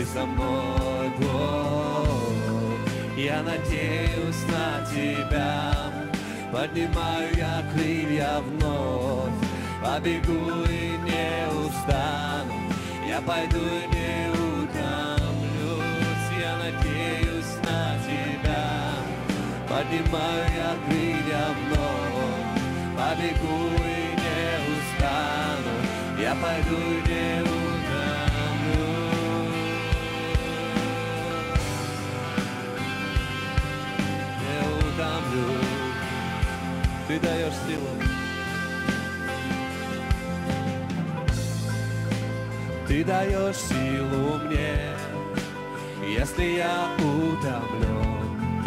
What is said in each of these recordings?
Ты со мной, Бог. Я надеюсь на Тебя, поднимаю я крылья вновь, побегу и не устану, я пойду и не утомлюсь, я надеюсь на Тебя, поднимаю я крылья вновь, побегу и не устану, я пойду и не Ты даешь силу. Ты даешь силу мне, если я утомлен,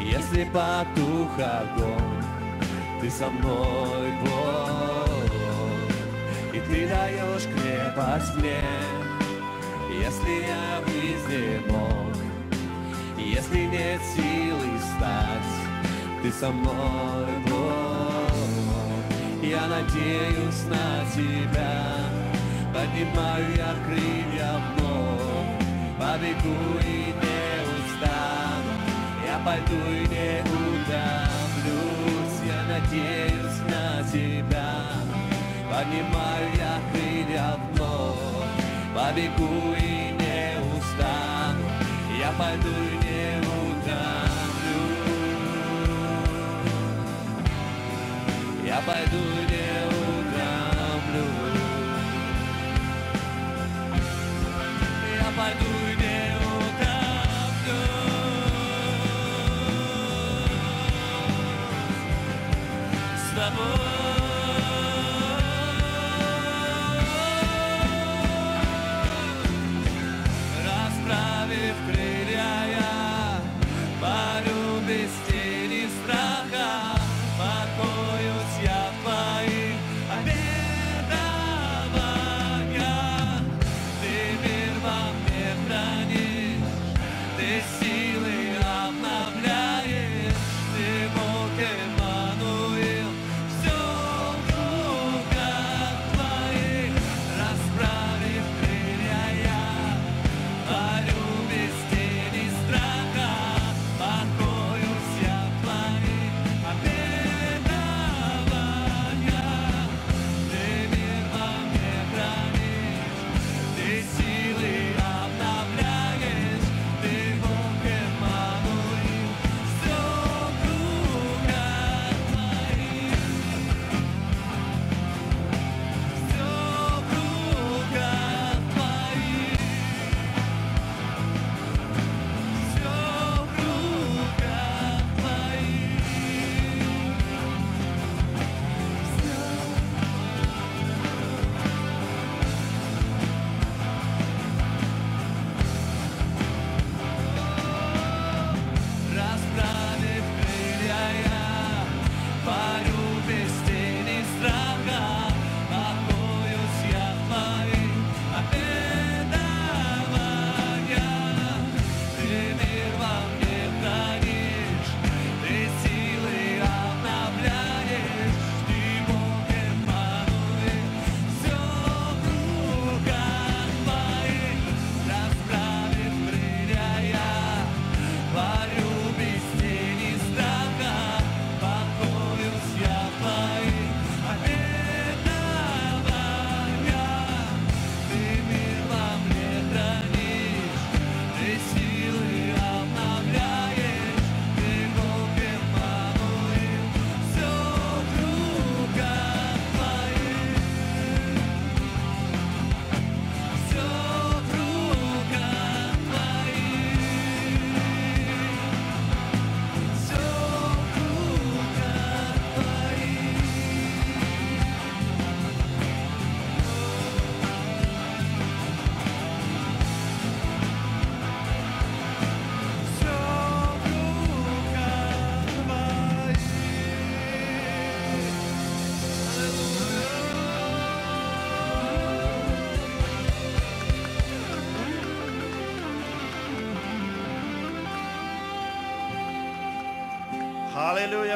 если потух огонь, ты со мной, Бог, и ты даешь крепость мне, если я в изнемог, если нет силы стать, ты со мной, Бог, я надеюсь на тебя. Поднимаю я крылья вновь, побегу и не устану, я пойду и не утомлюсь, я надеюсь на тебя. Поднимаю я крылья вновь, побегу и не устану, я пойду и не утомлюсь, я пойду Я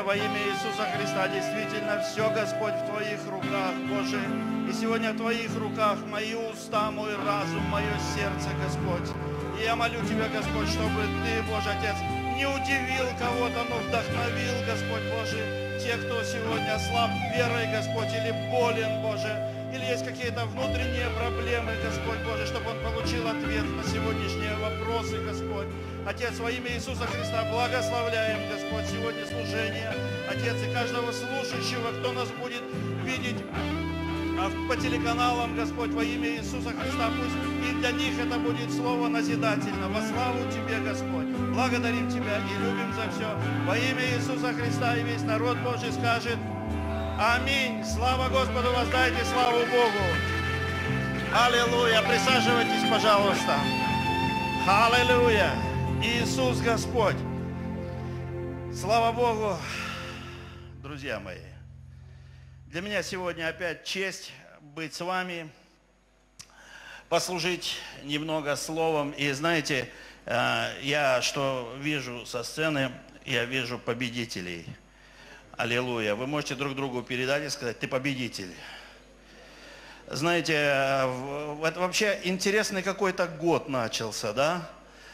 Во имя Иисуса Христа. Действительно, все, Господь, в Твоих руках, Боже. И сегодня в Твоих руках мои уста, мой разум, мое сердце, Господь. И я молю Тебя, Господь, чтобы Ты, Божий Отец, не удивил кого-то, но вдохновил, Господь Божий, тех, кто сегодня слаб верой, Господь, или болен, Боже, или есть какие-то внутренние проблемы, Господь Божий, чтобы он получил ответ на сегодняшние вопросы, Господь. Отец, во имя Иисуса Христа благословляем, Господь, сегодня служение. Отец, и каждого слушающего, кто нас будет видеть а по телеканалам, Господь, во имя Иисуса Христа, пусть и для них это будет слово назидательно. Во славу Тебе, Господь. Благодарим Тебя и любим за все. Во имя Иисуса Христа и весь народ Божий скажет Аминь. Слава Господу, воздайте славу Богу. Аллилуйя. Присаживайтесь, пожалуйста. Аллилуйя. Иисус Господь. Слава Богу, друзья мои. Для меня сегодня опять честь быть с вами, послужить немного словом. И знаете, э, я что вижу со сцены, я вижу победителей. Аллилуйя. Вы можете друг другу передать и сказать, ты победитель. Знаете, это вообще интересный какой-то год начался, да?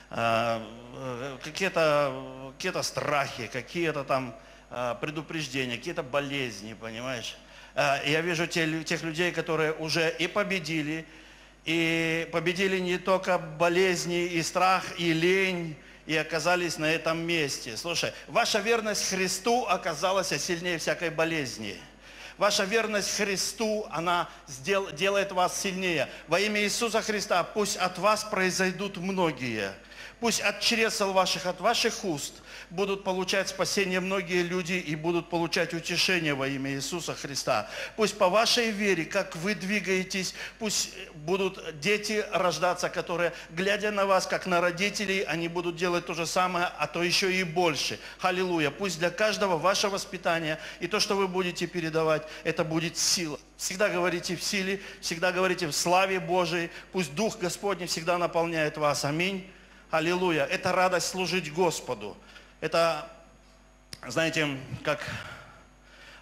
Э, э, Какие-то какие страхи, какие-то там э, предупреждения, какие-то болезни, понимаешь? Э, Я вижу тех людей, которые уже и победили, и победили не только болезни, и страх, и лень, и оказались на этом месте. Слушай, ваша верность Христу оказалась сильнее всякой болезни. Ваша верность Христу, она сдел- делает вас сильнее. Во имя Иисуса Христа пусть от вас произойдут многие. Пусть от чресел ваших, от ваших уст будут получать спасение многие люди и будут получать утешение во имя Иисуса Христа. Пусть по вашей вере, как вы двигаетесь, пусть будут дети рождаться, которые, глядя на вас, как на родителей, они будут делать то же самое, а то еще и больше. Аллилуйя. Пусть для каждого ваше воспитание и то, что вы будете передавать, это будет сила. Всегда говорите в силе, всегда говорите в славе Божией. Пусть Дух Господний всегда наполняет вас. Аминь. Аллилуйя. Это радость служить Господу. Это, знаете, как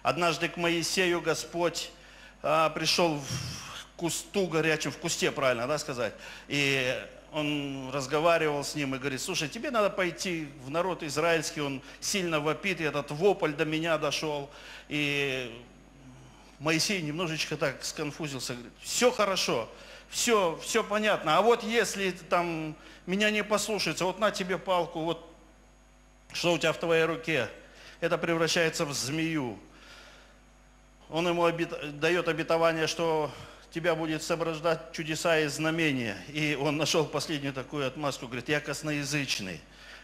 однажды к Моисею Господь а, пришел в кусту горячем, в кусте, правильно, да, сказать, и он разговаривал с ним и говорит, слушай, тебе надо пойти в народ израильский, он сильно вопит, и этот вопль до меня дошел, и Моисей немножечко так сконфузился, говорит, все хорошо, все, все понятно, а вот если там меня не послушается, вот на тебе палку, вот что у тебя в твоей руке, это превращается в змею. Он ему обет- дает обетование, что тебя будет соображать чудеса и знамения. И он нашел последнюю такую отмазку, говорит, я косноязычный.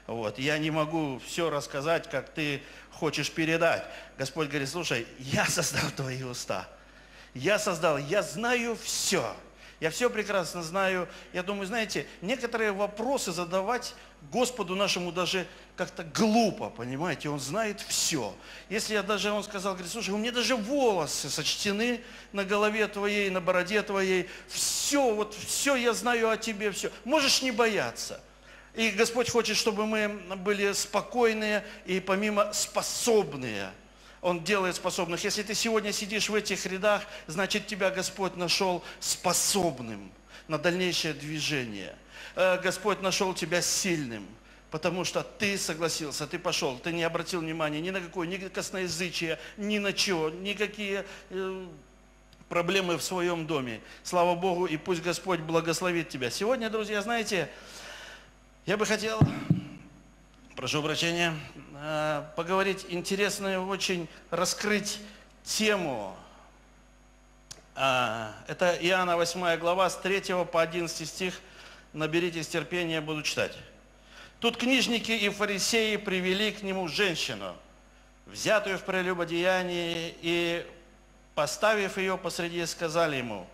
Вот. Я не могу все рассказать, как ты хочешь передать. Господь говорит, слушай, я создал твои уста. Я создал, я знаю все. Я все прекрасно знаю. Я думаю, знаете, некоторые вопросы задавать Господу нашему даже как-то глупо, понимаете, Он знает все. Если я даже, Он сказал, говорит, слушай, у меня даже волосы сочтены на голове твоей, на бороде твоей, все, вот все я знаю о тебе, все. Можешь не бояться. И Господь хочет, чтобы мы были спокойные и помимо способные. Он делает способных. Если ты сегодня сидишь в этих рядах, значит тебя Господь нашел способным на дальнейшее движение. Э, Господь нашел тебя сильным, потому что ты согласился, ты пошел, ты не обратил внимания ни на какое, ни косноязычие, ни на чего, никакие э, проблемы в своем доме. Слава Богу, и пусть Господь благословит тебя. Сегодня, друзья, знаете, я бы хотел, прошу прощения, э, поговорить интересную, очень раскрыть тему. А, Это Иоанна 8 глава с 3 по 11 стих. Наберитесь терпения, буду читать. Тут книжники и фарисеи привели к нему женщину, взятую в прелюбодеянии, и, поставив ее посреди, сказали ему,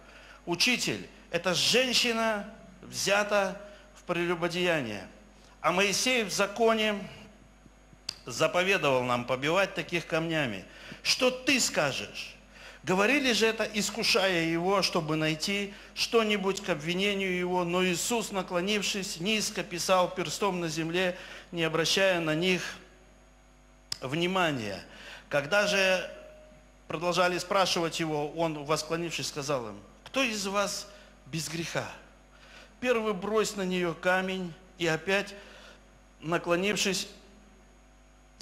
«Учитель, эта женщина взята в прелюбодеяние, а Моисей в законе заповедовал нам побивать таких камнями. Что ты скажешь?» Говорили же это, искушая его, чтобы найти что-нибудь к обвинению его, но Иисус, наклонившись, низко писал перстом на земле, не обращая на них внимания. Когда же продолжали спрашивать его, он, восклонившись, сказал им, кто из вас без греха? первый брось на нее камень, и опять, наклонившись,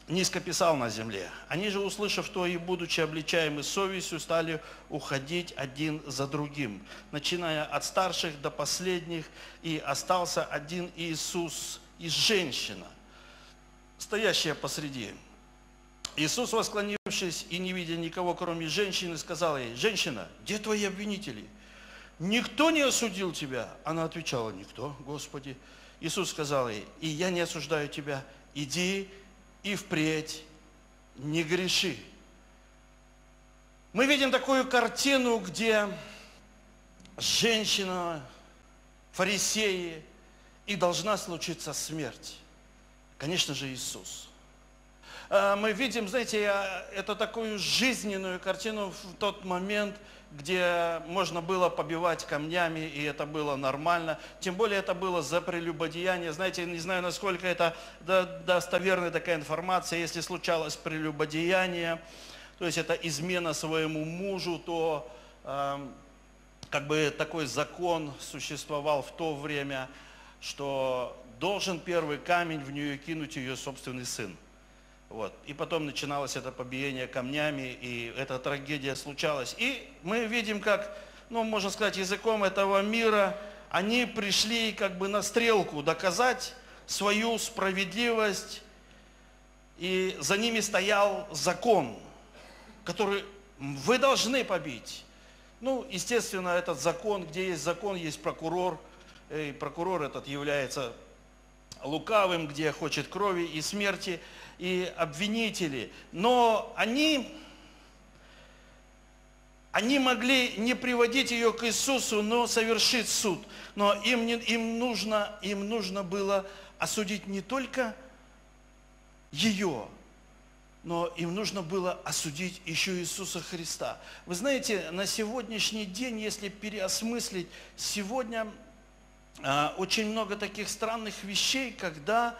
низко писал на земле. Они же, услышав то и будучи обличаемы совестью, стали уходить один за другим, начиная от старших до последних, и остался один Иисус и женщина, стоящая посреди. Иисус, восклонившись и не видя никого, кроме женщины, сказал ей, «Женщина, где твои обвинители? Никто не осудил тебя?» Она отвечала, «Никто, Господи». Иисус сказал ей, «И я не осуждаю тебя, иди и впредь не греши». Мы видим такую картину, где женщина, фарисеи, и должна случиться смерть. Конечно же, Иисус – а, мы видим, знаете, это такую жизненную картину в тот момент, где можно было побивать камнями, и это было нормально. Тем более это было за прелюбодеяние. Знаете, не знаю, насколько это достоверная такая информация, если случалось прелюбодеяние, то есть это измена своему мужу, то как бы такой закон существовал в то время, что должен первый камень в нее кинуть ее собственный сын. Вот. И потом начиналось это побиение камнями, и эта трагедия случалась. И мы видим, как, ну, можно сказать, языком этого мира, они пришли как бы на стрелку доказать свою справедливость, и за ними стоял закон, который вы должны побить. Ну, естественно, этот закон, где есть закон, есть прокурор, и прокурор этот является лукавым, где хочет крови и смерти – и обвинители, но они, они могли не приводить ее к Иисусу, но совершить суд. Но им, не, им, нужно, им нужно было осудить не только ее, но им нужно было осудить еще Иисуса Христа. Вы знаете, на сегодняшний день, если переосмыслить, сегодня а, очень много таких странных вещей, когда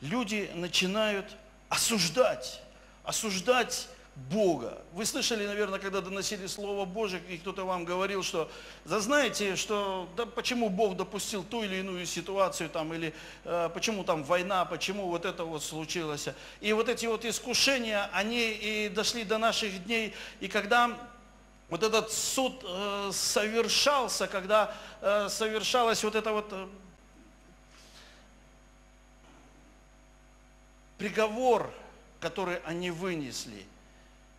люди начинают осуждать, осуждать Бога. Вы слышали, наверное, когда доносили Слово Божие, и кто-то вам говорил, что, да знаете, что, да почему Бог допустил ту или иную ситуацию, там, или э, почему там война, почему вот это вот случилось. И вот эти вот искушения, они и дошли до наших дней, и когда вот этот суд э, совершался, когда э, совершалась вот эта вот приговор, который они вынесли.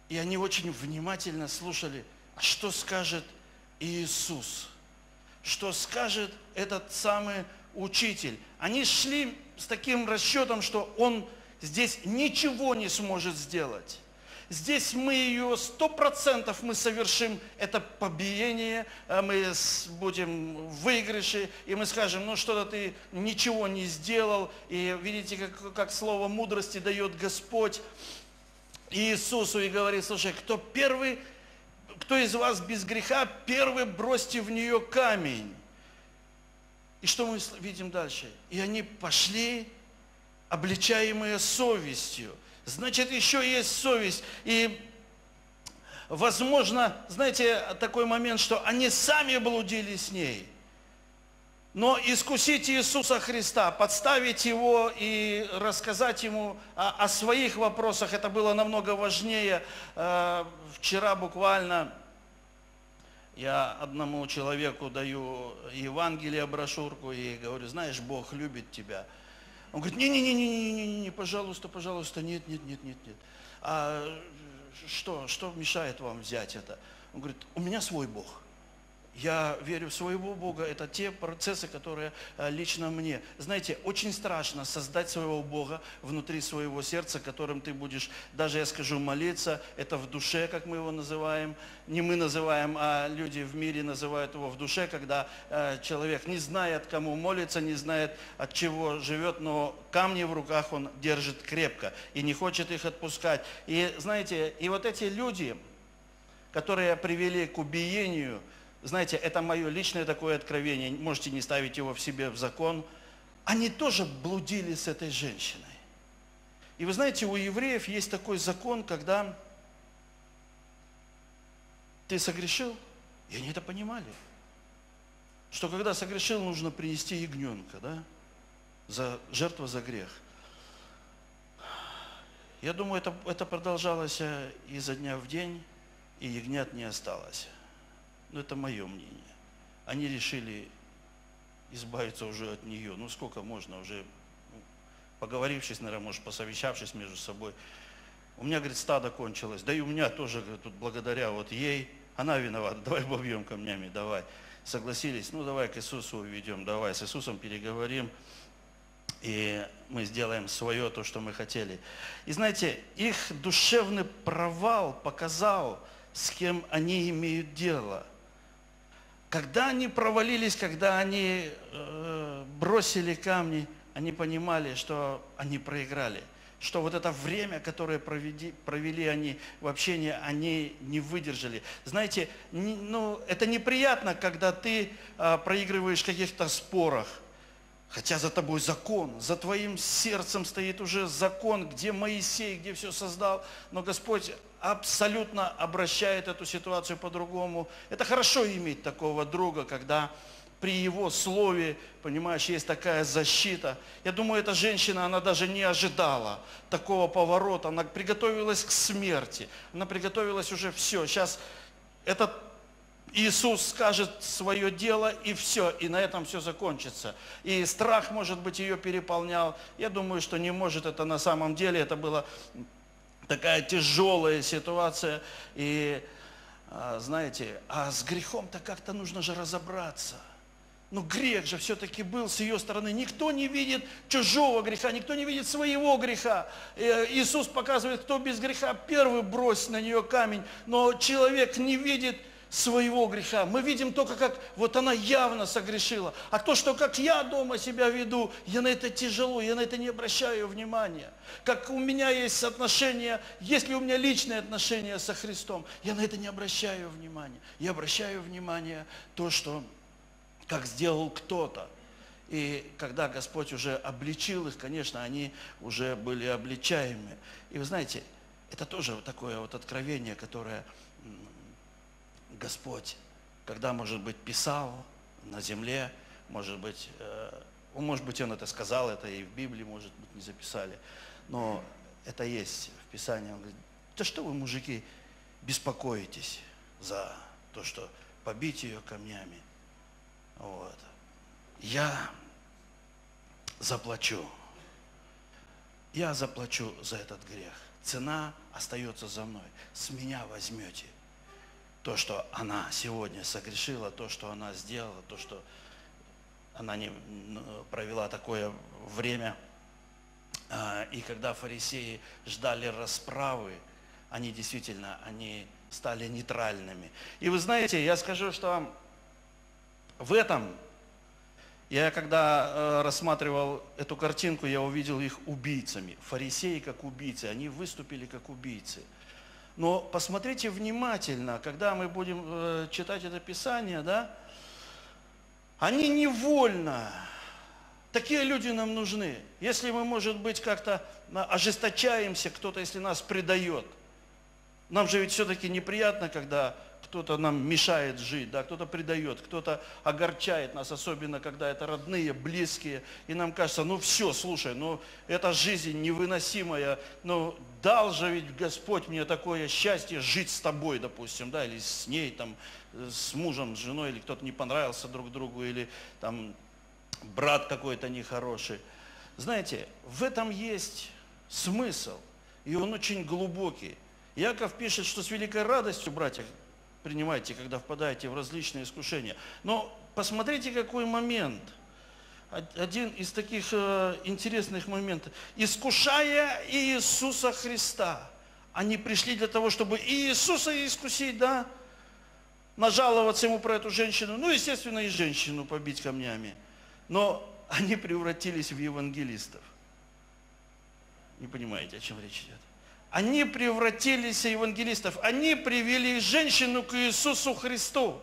И они очень внимательно слушали, а что скажет Иисус, что скажет этот самый учитель. Они шли с таким расчетом, что он здесь ничего не сможет сделать. Здесь мы ее, сто процентов мы совершим это побиение, э, мы будем в выигрыше, и мы скажем, ну что-то ты ничего не сделал, и видите, как, как слово мудрости дает Господь Иисусу и говорит, слушай, кто первый, кто из вас без греха, первый бросьте в нее камень. И что мы видим дальше? И они пошли, обличаемые совестью – значит, еще есть совесть. И, возможно, знаете, такой момент, что они сами блудили с ней. Но искусить Иисуса Христа, подставить Его и рассказать Ему о, о своих вопросах, это было намного важнее. Э, вчера буквально я одному человеку даю Евангелие, брошюрку и говорю, знаешь, Бог любит тебя – он говорит, не-не-не-не-не-не, пожалуйста, пожалуйста, нет, нет, нет, нет, нет. А что, что мешает вам взять это? Он говорит, у меня свой Бог. Я верю в своего Бога. Это те процессы, которые э, лично мне. Знаете, очень страшно создать своего Бога внутри своего сердца, которым ты будешь, даже я скажу, молиться. Это в душе, как мы его называем. Не мы называем, а люди в мире называют его в душе, когда э, человек не знает, кому молится, не знает, от чего живет, но камни в руках он держит крепко и не хочет их отпускать. И знаете, и вот эти люди, которые привели к убиению, знаете, это мое личное такое откровение, можете не ставить его в себе в закон, они тоже блудили с этой женщиной. И вы знаете, у евреев есть такой закон, когда ты согрешил, и они это понимали. что когда согрешил, нужно принести ягненка, да? За, жертва за грех. Я думаю, это, это продолжалось э, изо дня в день, и ягнят не осталось. Но это мое мнение. Они решили избавиться уже от нее. Ну сколько можно уже, ну, поговорившись, наверное, может, посовещавшись между собой. У меня, говорит, стадо кончилось. Да и у меня тоже, говорит, тут благодаря вот ей, она виновата, давай побьем камнями, давай. Согласились, ну давай к Иисусу уведем, давай с Иисусом переговорим и мы сделаем свое, то, что мы хотели. И знаете, их душевный провал показал, с кем они имеют дело. Когда они провалились, когда они э, бросили камни, они понимали, что они проиграли. Что вот это время, которое проведи, провели они в общении, они не выдержали. Знаете, не, ну, это неприятно, когда ты э, проигрываешь в каких-то спорах. Хотя за тобой закон, за твоим сердцем стоит уже закон, где Моисей, где все создал. Но Господь абсолютно обращает эту ситуацию по-другому. Это хорошо иметь такого друга, когда при его слове, понимаешь, есть такая защита. Я думаю, эта женщина, она даже не ожидала такого поворота. Она приготовилась к смерти. Она приготовилась уже все. Сейчас этот Иисус скажет свое дело, и все, и на этом все закончится. И страх, может быть, ее переполнял. Я думаю, что не может это на самом деле. Это была такая тяжелая ситуация. И, а, знаете, а с грехом-то как-то нужно же разобраться. Ну, грех же все-таки был с ее стороны. Никто не видит чужого греха, никто не видит своего греха. Э, Иисус показывает, кто без греха, первый бросит на нее камень. Но человек не видит своего греха. Мы видим только, как вот она явно согрешила. А то, что как я дома себя веду, я на это тяжело, я на это не обращаю внимания. Как у меня есть отношения, если у меня личные отношения со Христом, я на это не обращаю внимания. Я обращаю внимание то, что как сделал кто-то. И когда Господь уже обличил их, конечно, они уже были обличаемы. И вы знаете, это тоже такое вот откровение, которое Господь, когда, может быть, писал на земле, может быть, э, может быть, Он это сказал, это и в Библии, может быть, не записали, но это есть в Писании. Он говорит, да что вы, мужики, беспокоитесь за то, что побить ее камнями. Вот. Я заплачу. Я заплачу за этот грех. Цена остается за мной. С меня возьмете то, что она сегодня согрешила, то, что она сделала, то, что она не провела такое время. А, и когда фарисеи ждали расправы, они действительно, они стали нейтральными. И вы знаете, я скажу, что в этом, я когда э, рассматривал эту картинку, я увидел их убийцами. Фарисеи как убийцы, они выступили как убийцы – но посмотрите внимательно, когда мы будем э, читать это Писание, да, они невольно, такие люди нам нужны. Если мы, может быть, как-то ожесточаемся, кто-то, если нас предает, нам же ведь все-таки неприятно, когда кто-то нам мешает жить, да, кто-то предает, кто-то огорчает нас, особенно когда это родные, близкие, и нам кажется, ну все, слушай, ну эта жизнь невыносимая, ну дал же ведь Господь мне такое счастье жить с тобой, допустим, да, или с ней, там, с мужем, с женой, или кто-то не понравился друг другу, или там брат какой-то нехороший. Знаете, в этом есть смысл, и он очень глубокий. Яков пишет, что с великой радостью, братья, принимайте, когда впадаете в различные искушения. Но посмотрите, какой момент. Один из таких э, интересных моментов. Искушая Иисуса Христа. Они пришли для того, чтобы Иисуса искусить, да? Нажаловаться ему про эту женщину. Ну, естественно, и женщину побить камнями. Но они превратились в евангелистов. Не понимаете, о чем речь идет? Они превратились в евангелистов. Они привели женщину к Иисусу Христу.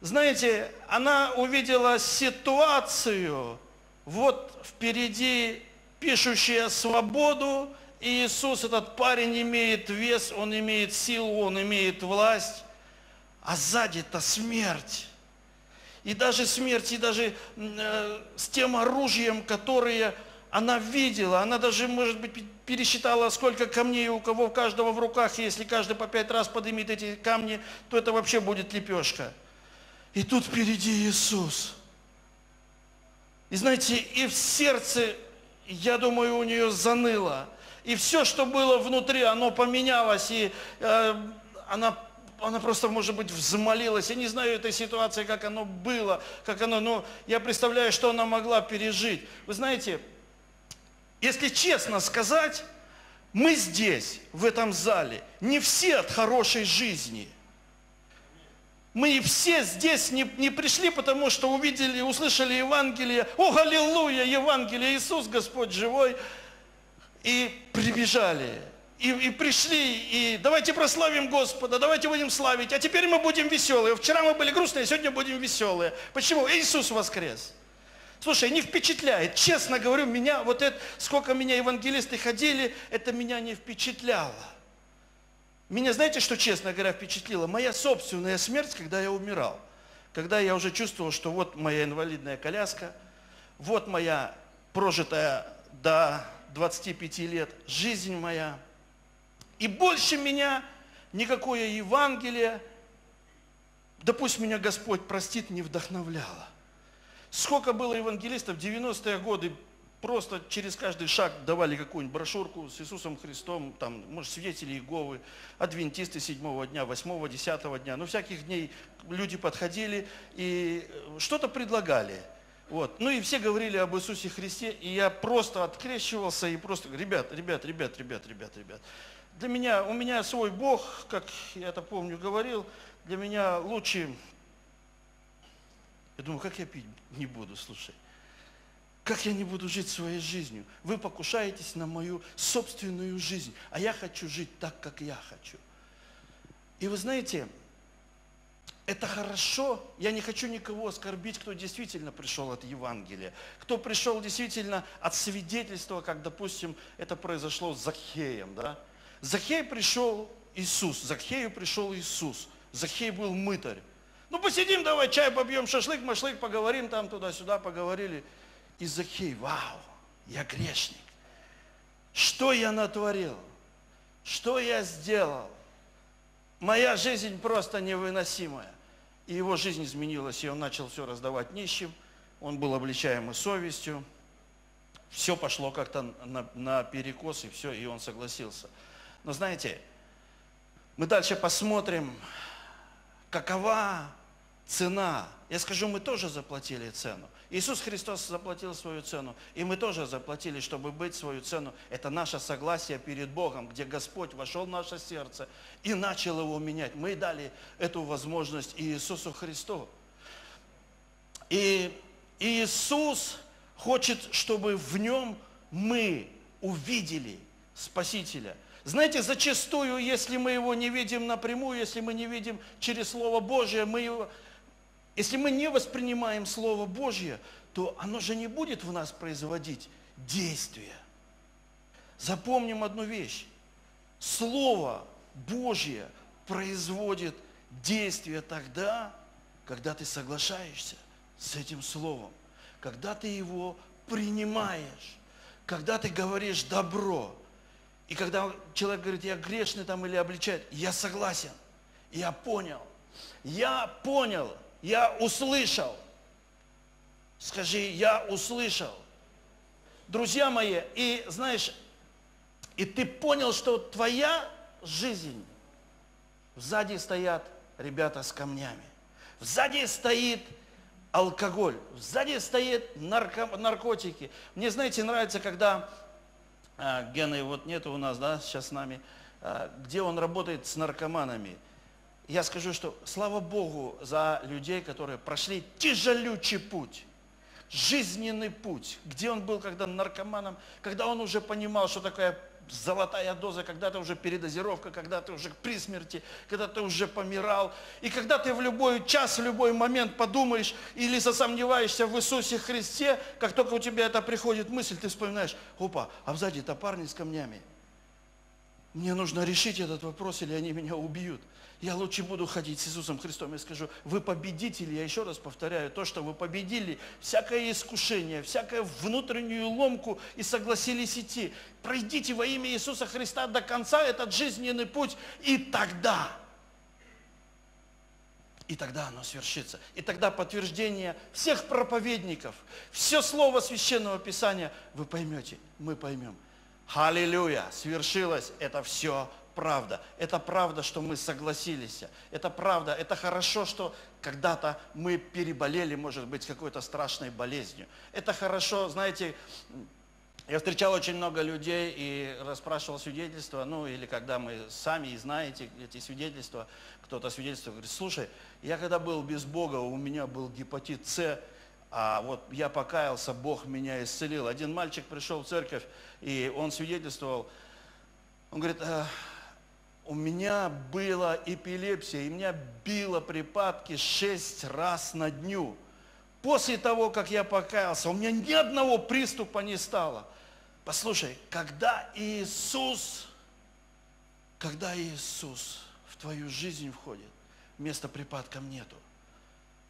Знаете, она увидела ситуацию, вот впереди пишущая свободу, и Иисус, этот парень имеет вес, он имеет силу, он имеет власть, а сзади-то смерть. и даже смерть, и даже э, с тем оружием, которое она видела, она даже, может быть, пе- пересчитала, сколько камней у кого у каждого в руках, если каждый по пять раз поднимет эти камни, то это вообще будет лепешка. И тут впереди Иисус. И знаете, и в сердце, я думаю, у нее заныло. И все, что было внутри, оно поменялось. И э, она, она просто, может быть, взмолилась. Я не знаю этой ситуации, как оно было, как оно, но я представляю, что она могла пережить. Вы знаете, если честно сказать, мы здесь, в этом зале, не все от хорошей жизни – мы все здесь не, не пришли, потому что увидели, услышали Евангелие. О, аллилуйя, Евангелие, Иисус Господь живой. И прибежали. И, и пришли, и давайте прославим Господа, давайте будем славить. А теперь мы будем веселые. Вчера мы были грустные, сегодня будем веселые. Почему? Иисус воскрес. Слушай, не впечатляет. Честно говорю, меня, вот это, сколько меня евангелисты ходили, это меня не впечатляло. Меня, знаете, что, честно говоря, впечатлило? Моя собственная смерть, когда я умирал. Когда я уже чувствовал, что вот моя инвалидная коляска, вот моя прожитая до 25 лет жизнь моя. И больше меня никакое Евангелие, да пусть меня Господь простит, не вдохновляло. Сколько было евангелистов в 90-е годы, просто через каждый шаг давали какую-нибудь брошюрку с Иисусом Христом, там, может, свидетели Иеговы, адвентисты седьмого дня, восьмого, десятого дня, ну, всяких дней люди подходили и что-то предлагали. Вот. Ну и все говорили об Иисусе Христе, и я просто открещивался и просто, ребят, ребят, ребят, ребят, ребят, ребят. Для меня, у меня свой Бог, как я это помню, говорил, для меня лучше, я думаю, как я пить не буду, слушай. Как я не буду жить своей жизнью? Вы покушаетесь на мою собственную жизнь, а я хочу жить так, как я хочу. И вы знаете, это хорошо. Я не хочу никого оскорбить, кто действительно пришел от Евангелия, кто пришел действительно от свидетельства, как, допустим, это произошло с Захеем. Да? Захей пришел Иисус, Захею пришел Иисус. Захей был мытарь. Ну посидим, давай чай побьем, шашлык, машлык, поговорим там туда-сюда, поговорили. И Захей, вау, я грешник. Что я натворил? Что я сделал? Моя жизнь просто невыносимая. И его жизнь изменилась, и он начал все раздавать нищим. Он был обличаемый совестью. Все пошло как-то на, на перекос, и все, и он согласился. Но знаете, мы дальше посмотрим, какова цена. Я скажу, мы тоже заплатили цену. Иисус Христос заплатил свою цену, и мы тоже заплатили, чтобы быть свою цену. Это наше согласие перед Богом, где Господь вошел в наше сердце и начал его менять. Мы дали эту возможность Иисусу Христу. И Иисус хочет, чтобы в нем мы увидели Спасителя. Знаете, зачастую, если мы его не видим напрямую, если мы не видим через Слово Божие, мы его, если мы не воспринимаем Слово Божье, то оно же не будет в нас производить действия. Запомним одну вещь. Слово Божье производит действие тогда, когда ты соглашаешься с этим Словом, когда ты его принимаешь, когда ты говоришь добро. И когда человек говорит, я грешный там или обличает, я согласен, я понял, я понял, я услышал. Скажи, я услышал. Друзья мои, и знаешь, и ты понял, что твоя жизнь, сзади стоят ребята с камнями, сзади стоит алкоголь, сзади стоит нарко, наркотики. Мне, знаете, нравится, когда а, Гены вот нету у нас, да, сейчас с нами, а, где он работает с наркоманами. Я скажу, что слава Богу за людей, которые прошли тяжелючий путь, жизненный путь, где он был, когда наркоманом, когда он уже понимал, что такое золотая доза, когда ты уже передозировка, когда ты уже при смерти, когда ты уже помирал. И когда ты в любой час, в любой момент подумаешь или засомневаешься в Иисусе Христе, как только у тебя это приходит мысль, ты вспоминаешь, опа, а сзади-то парни с камнями. Мне нужно решить этот вопрос, или они меня убьют. Я лучше буду ходить с Иисусом Христом и скажу, вы победители, я еще раз повторяю, то, что вы победили всякое искушение, всякую внутреннюю ломку и согласились идти. Пройдите во имя Иисуса Христа до конца этот жизненный путь, и тогда, и тогда оно свершится. И тогда подтверждение всех проповедников, все слово Священного Писания, вы поймете, мы поймем. Аллилуйя! Свершилось это все правда. Это правда, что мы согласились. Это правда. Это хорошо, что когда-то мы переболели, может быть, какой-то страшной болезнью. Это хорошо, знаете, я встречал очень много людей и расспрашивал свидетельства, ну или когда мы сами и знаете эти свидетельства, кто-то свидетельствует, говорит, слушай, я когда был без Бога, у меня был гепатит С, а вот я покаялся, Бог меня исцелил. Один мальчик пришел в церковь, и он свидетельствовал, он говорит, «А, у меня была эпилепсия, и меня било припадки шесть раз на дню. После того, как я покаялся, у меня ни одного приступа не стало. Послушай, когда Иисус, когда Иисус в твою жизнь входит, места припадкам нету.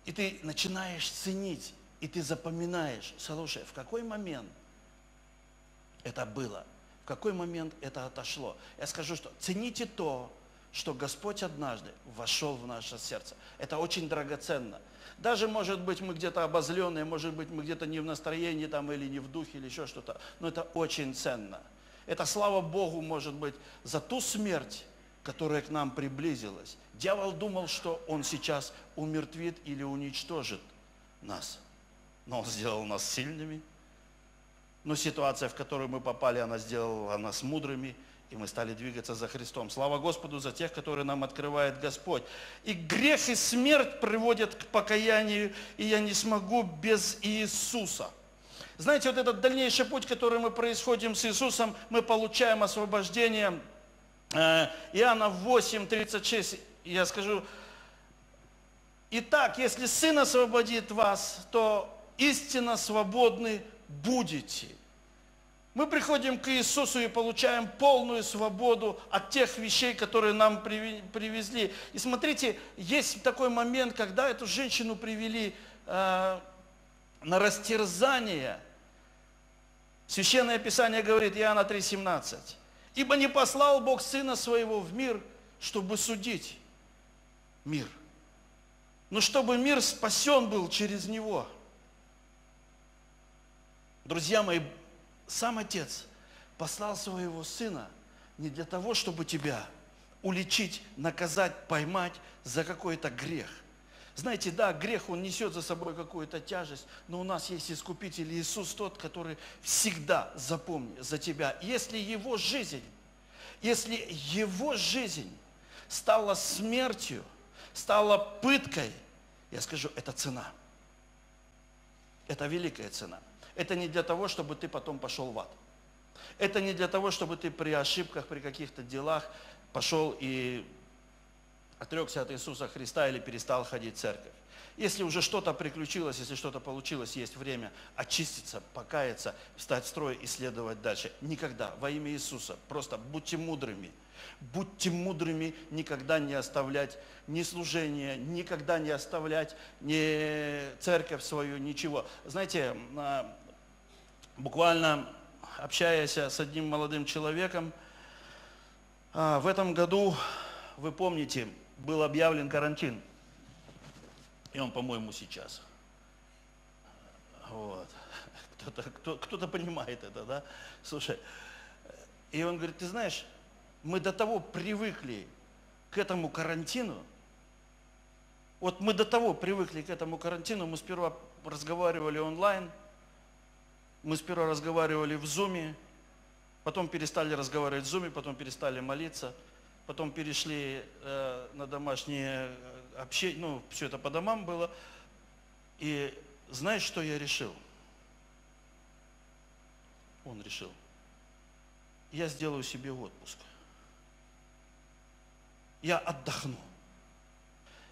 И ты начинаешь ценить, и ты запоминаешь, слушай, в какой момент это было, в какой момент это отошло. Я скажу, что цените то, что Господь однажды вошел в наше сердце. Это очень драгоценно. Даже, может быть, мы где-то обозленные, может быть, мы где-то не в настроении там или не в духе, или еще что-то, но это очень ценно. Это слава Богу, может быть, за ту смерть, которая к нам приблизилась. Дьявол думал, что он сейчас умертвит или уничтожит нас. Но он сделал нас сильными. Но ситуация, в которую мы попали, она сделала нас мудрыми, и мы стали двигаться за Христом. Слава Господу за тех, которые нам открывает Господь. И грех и смерть приводят к покаянию, и я не смогу без Иисуса. Знаете, вот этот дальнейший путь, который мы происходим с Иисусом, мы получаем освобождение. Э, Иоанна 8, 36, я скажу, Итак, если Сын освободит вас, то истинно свободны будете. Мы приходим к Иисусу и получаем полную свободу от тех вещей, которые нам привезли. И смотрите, есть такой момент, когда эту женщину привели э, на растерзание. Священное Писание говорит, Иоанна 3,17. «Ибо не послал Бог Сына Своего в мир, чтобы судить мир, но чтобы мир спасен был через Него». Друзья мои, сам Отец послал своего Сына не для того, чтобы тебя уличить, наказать, поймать за какой-то грех. Знаете, да, грех, он несет за собой какую-то тяжесть, но у нас есть Искупитель Иисус тот, который всегда запомнит за тебя. Если его жизнь, если его жизнь стала смертью, стала пыткой, я скажу, это цена. Это великая цена – это не для того, чтобы ты потом пошел в ад. Это не для того, чтобы ты при ошибках, при каких-то делах пошел и отрекся от Иисуса Христа или перестал ходить в церковь. Если уже что-то приключилось, если что-то получилось, есть время очиститься, покаяться, встать в строй и следовать дальше. Никогда, во имя Иисуса, просто будьте мудрыми. Будьте мудрыми, никогда не оставлять ни служение, никогда не оставлять ни церковь свою, ничего. Знаете, а, буквально общаясь с одним молодым человеком, а, в этом году, вы помните, был объявлен карантин. И он, по-моему, сейчас. Вот. Кто-то кто, кто понимает это, да? Слушай, и он говорит, ты знаешь, мы до того привыкли к этому карантину, вот мы до того привыкли к этому карантину, мы сперва разговаривали онлайн, мы сперва разговаривали в Зуме, потом перестали разговаривать в Зуме, потом перестали молиться, потом перешли э, на домашнее э, общение, ну, все это по домам было. И знаешь, что я решил? Он решил. Я сделаю себе отпуск. Я отдохну.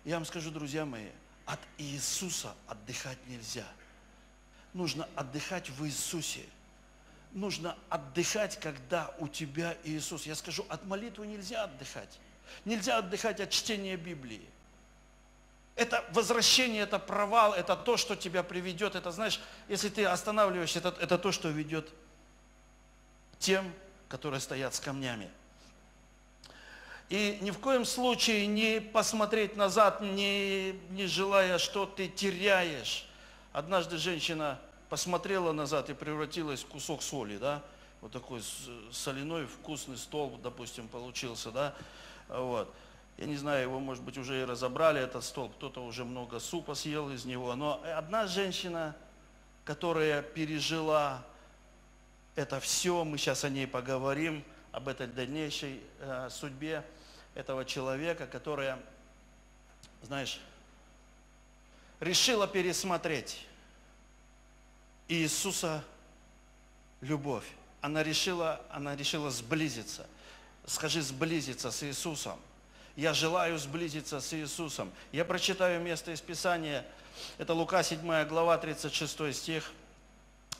Я вам скажу, друзья мои, от Иисуса отдыхать нельзя – нужно отдыхать в Иисусе. нужно отдыхать, когда у тебя Иисус. Я скажу, от молитвы нельзя отдыхать. Нельзя отдыхать от чтения Библии. Это возвращение, это провал, это то, что тебя приведет. Это, знаешь, если ты останавливаешься, это, это то, что ведет тем, которые стоят с камнями. И ни в коем случае не посмотреть назад, не, не желая, что ты теряешь. Однажды женщина посмотрела назад и превратилась в кусок соли, да, вот такой соляной вкусный столб, допустим, получился, да, вот. Я не знаю, его, может быть, уже и разобрали, этот столб, кто-то уже много супа съел из него, но одна женщина, которая пережила это все, мы сейчас о ней поговорим, об этой дальнейшей э, судьбе этого человека, которая, знаешь, решила пересмотреть Иисуса любовь. Она решила, она решила сблизиться. Скажи, сблизиться с Иисусом. Я желаю сблизиться с Иисусом. Я прочитаю место из Писания. Это Лука 7 глава, 36 стих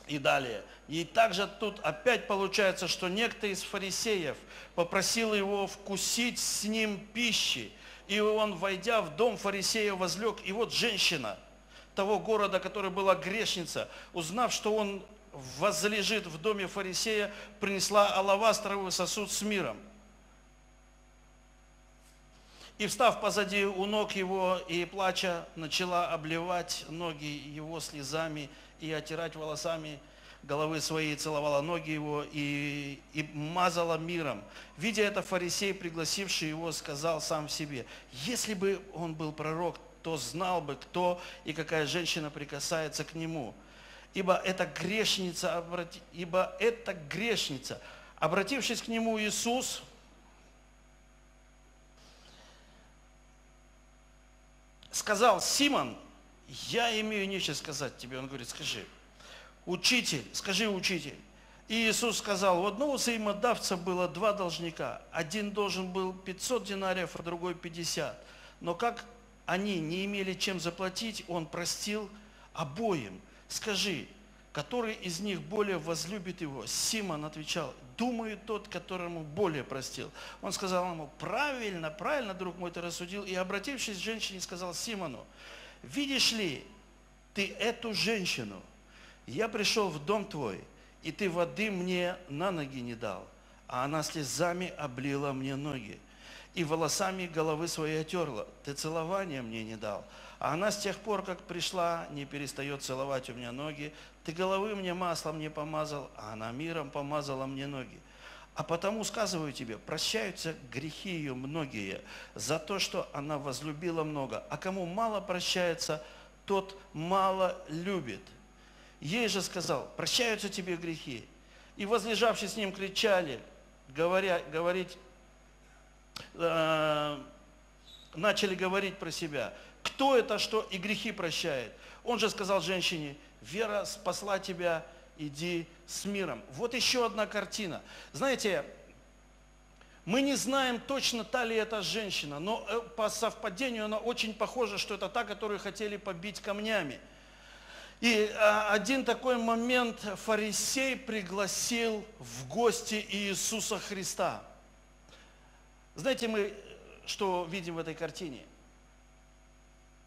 и далее. И также тут опять получается, что некто из фарисеев попросил его вкусить с ним пищи. И он, войдя в дом фарисея, возлег. И вот женщина того города, которая была грешница, узнав, что он возлежит в доме фарисея, принесла алавастровый сосуд с миром. И встав позади у ног его и плача, начала обливать ноги его слезами и отирать волосами головы своей, целовала ноги его и, и мазала миром. Видя это, фарисей, пригласивший его, сказал сам себе, если бы он был пророк, то знал бы, кто и какая женщина прикасается к нему. Ибо это грешница, обрати- ибо это грешница. Обратившись к нему, Иисус сказал, Симон, я имею нечего сказать тебе. Он говорит, скажи, учитель, скажи, учитель. И Иисус сказал, у одного взаимодавца было два должника. Один должен был 500 динариев, а другой 50. Но как они не имели чем заплатить, он простил обоим. Скажи, который из них более возлюбит его? Симон отвечал, думаю, тот, которому более простил. Он сказал ему, правильно, правильно, друг мой, ты рассудил. И обратившись к женщине, сказал Симону, видишь ли, ты эту женщину, я пришел в дом твой, и ты воды мне на ноги не дал, а она слезами облила мне ноги, и волосами головы своей отерла, ты целования мне не дал. А она с тех пор, как пришла, не перестает целовать у меня ноги, ты головы мне маслом не помазал, а она миром помазала мне ноги. А потому сказываю тебе, прощаются грехи ее многие за то, что она возлюбила много. А кому мало прощается, тот мало любит. Ей же сказал, прощаются тебе грехи. И возлежавшие с ним кричали, говоря, говорить, э, начали говорить про себя. Кто это, что и грехи прощает? Он же сказал женщине, вера спасла тебя, иди с миром. Вот еще одна картина. Знаете, мы не знаем точно, та ли это женщина, но э, по совпадению она очень похожа, что это та, которую хотели побить камнями. И а, один такой момент фарисей пригласил в гости Иисуса Христа. Знаете, мы что видим в этой картине?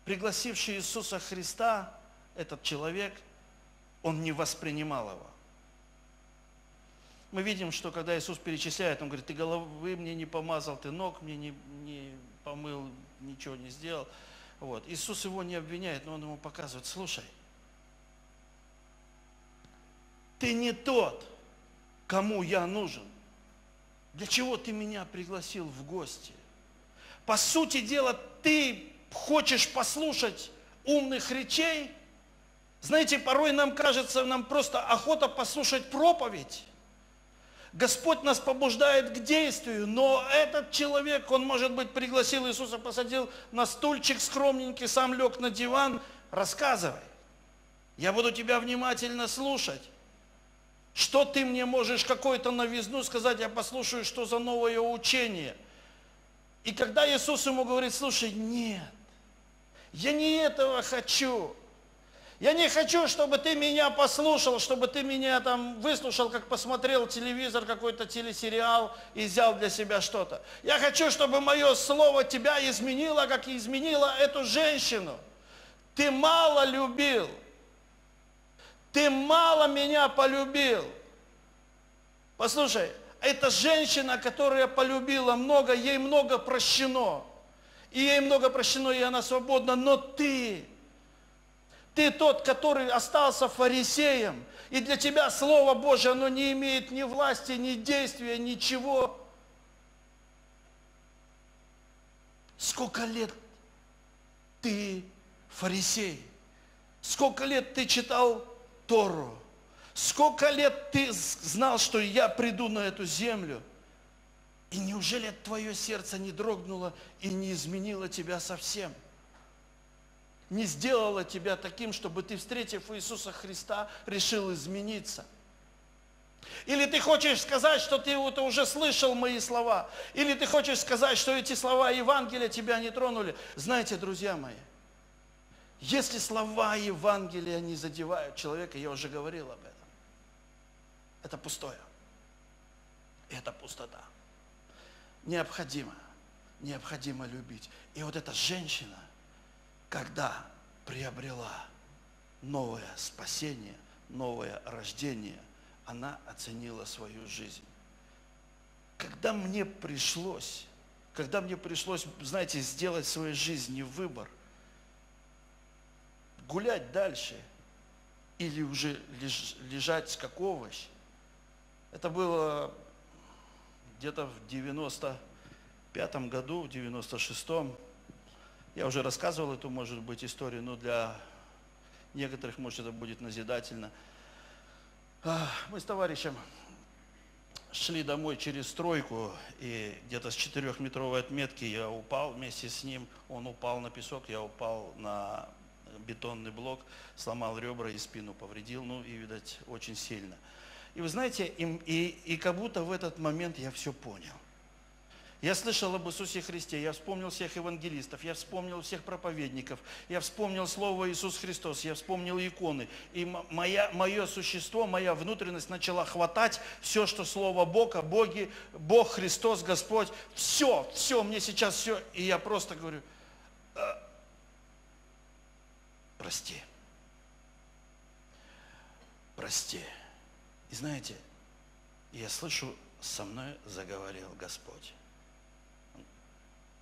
Пригласивший Иисуса Христа, этот человек, он не воспринимал его. Мы видим, что когда Иисус перечисляет, он говорит, ты головы мне не помазал, ты ног мне не, не помыл, ничего не сделал. Вот. Иисус его не обвиняет, но он ему показывает, слушай, ты не тот, кому я нужен. Для чего ты меня пригласил в гости? По сути дела, ты хочешь послушать умных речей? Знаете, порой нам кажется, нам просто охота послушать проповедь. Господь нас побуждает к действию, но этот человек, он, может быть, пригласил Иисуса, посадил на стульчик скромненький, сам лег на диван, рассказывай. Я буду тебя внимательно слушать. Что ты мне можешь какую-то новизну сказать, я послушаю, что за новое учение. И когда Иисус ему говорит, слушай, нет, я не этого хочу. Я не хочу, чтобы ты меня послушал, чтобы ты меня там выслушал, как посмотрел телевизор, какой-то телесериал и взял для себя что-то. Я хочу, чтобы мое слово тебя изменило, как изменило эту женщину. Ты мало любил. Ты мало меня полюбил. Послушай, это женщина, которая полюбила много, ей много прощено. И ей много прощено, и она свободна. Но ты, ты тот, который остался фарисеем. И для тебя Слово Божье, оно не имеет ни власти, ни действия, ничего. Сколько лет ты фарисей? Сколько лет ты читал Тору? Сколько лет ты знал, что я приду на эту землю? И неужели твое сердце не дрогнуло и не изменило тебя совсем? Не сделало тебя таким, чтобы ты, встретив Иисуса Христа, решил измениться? Или ты хочешь сказать, что ты это уже слышал мои слова? Или ты хочешь сказать, что эти слова Евангелия тебя не тронули? Знаете, друзья мои, если слова Евангелия не задевают человека, я уже говорил об этом, это пустое. Это пустота. Необходимо, необходимо любить. И вот эта женщина, когда приобрела новое спасение, новое рождение, она оценила свою жизнь. Когда мне пришлось, когда мне пришлось, знаете, сделать в своей жизни выбор, гулять дальше или уже леж- лежать как овощ, это было где-то в 95 году, в 96-м. Я уже рассказывал эту, может быть, историю, но для некоторых, может, это будет назидательно. А, Мы с товарищем шли домой через стройку, и где-то с четырехметровой отметки я упал вместе с ним. Он упал на песок, я упал на бетонный блок, сломал ребра и спину повредил, ну и, видать, очень сильно. И вы знаете, и, и, и как будто в этот момент я все понял. Я слышал об Иисусе Христе, я вспомнил всех евангелистов, я вспомнил всех проповедников, я вспомнил Слово Иисус Христос, я вспомнил иконы. И моя, мое существо, моя внутренность начала хватать все, что Слово Бога, Боги, Бог, Христос, Господь, все, все, мне сейчас все. И я просто говорю, «Э, прости, прости. И знаете, я слышу, со мной заговорил Господь.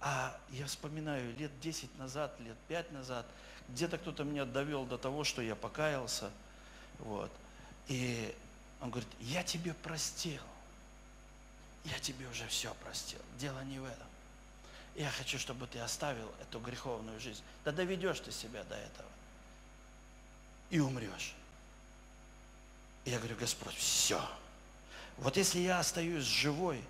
А я вспоминаю, лет 10 назад, лет 5 назад, где-то кто-то меня довел до того, что я покаялся. Вот. И он говорит, я тебе простил. Я тебе уже все простил. Дело не в этом. Я хочу, чтобы ты оставил эту греховную жизнь. Да доведешь ты себя до этого. И умрешь. Я говорю, Господь, все. Вот если я остаюсь живой,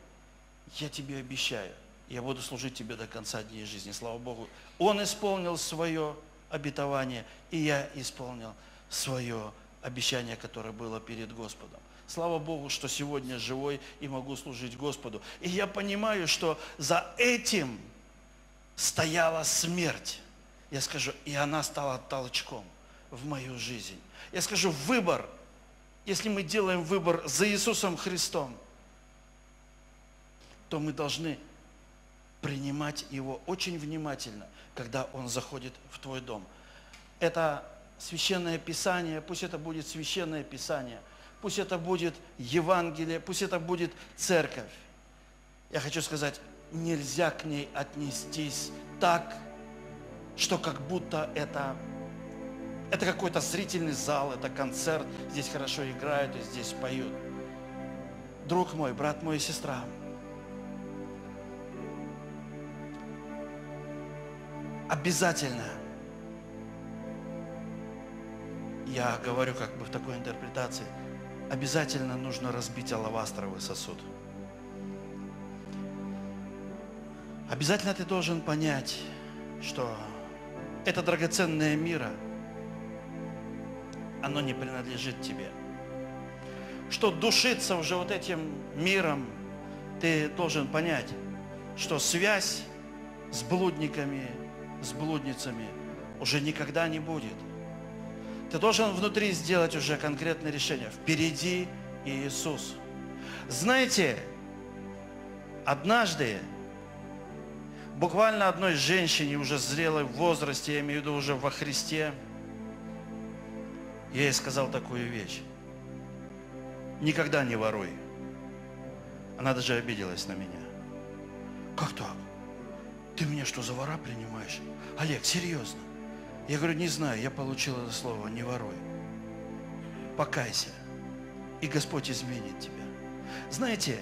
я тебе обещаю, я буду служить тебе до конца дней жизни. Слава Богу. Он исполнил свое обетование, и я исполнил свое обещание, которое было перед Господом. Слава Богу, что сегодня живой и могу служить Господу. И я понимаю, что за этим стояла смерть. Я скажу, и она стала толчком в мою жизнь. Я скажу, выбор, если мы делаем выбор за Иисусом Христом, то мы должны принимать Его очень внимательно, когда Он заходит в твой дом. Это священное Писание, пусть это будет священное Писание, пусть это будет Евангелие, пусть это будет церковь. Я хочу сказать, нельзя к ней отнестись так, что как будто это, это какой-то зрительный зал, это концерт, здесь хорошо играют и здесь поют. Друг мой, брат мой сестра, обязательно, я говорю как бы в такой интерпретации, обязательно нужно разбить алавастровый сосуд. Обязательно ты должен понять, что это драгоценное мира, оно не принадлежит тебе. Что душиться уже вот этим миром, ты должен понять, что связь с блудниками, с блудницами уже никогда не будет. Ты должен внутри сделать уже конкретное решение. Впереди Иисус. Знаете, однажды буквально одной женщине, уже зрелой в возрасте, я имею в виду уже во Христе, я ей сказал такую вещь. Никогда не воруй. Она даже обиделась на меня. Как так? Ты меня что, за вора принимаешь? Олег, серьезно? Я говорю, не знаю, я получил это слово, не воруй. Покайся, и Господь изменит тебя. Знаете,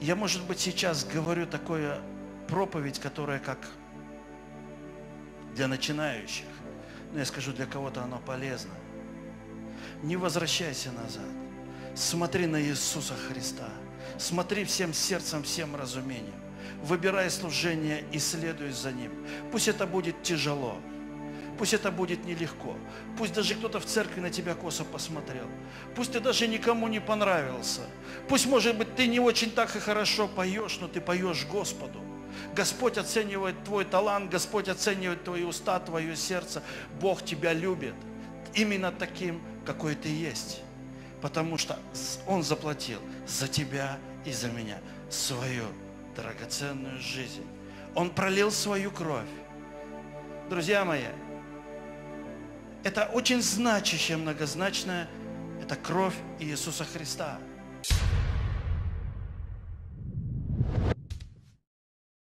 я, может быть, сейчас говорю такое проповедь, которая как для начинающих, но я скажу, для кого-то оно полезно. Не возвращайся назад. Смотри на Иисуса Христа. Смотри всем сердцем, всем разумением. Выбирай служение и следуй за Ним. Пусть это будет тяжело. Пусть это будет нелегко. Пусть даже кто-то в церкви на тебя косо посмотрел. Пусть ты даже никому не понравился. Пусть, может быть, ты не очень так и хорошо поешь, но ты поешь Господу. Господь оценивает твой талант, Господь оценивает твои уста, твое сердце. Бог тебя любит именно таким, какой ты есть. Потому что Он заплатил за тебя и за меня свою драгоценную жизнь. Он пролил свою кровь. Друзья мои, это очень значащее, многозначное, это кровь Иисуса Христа.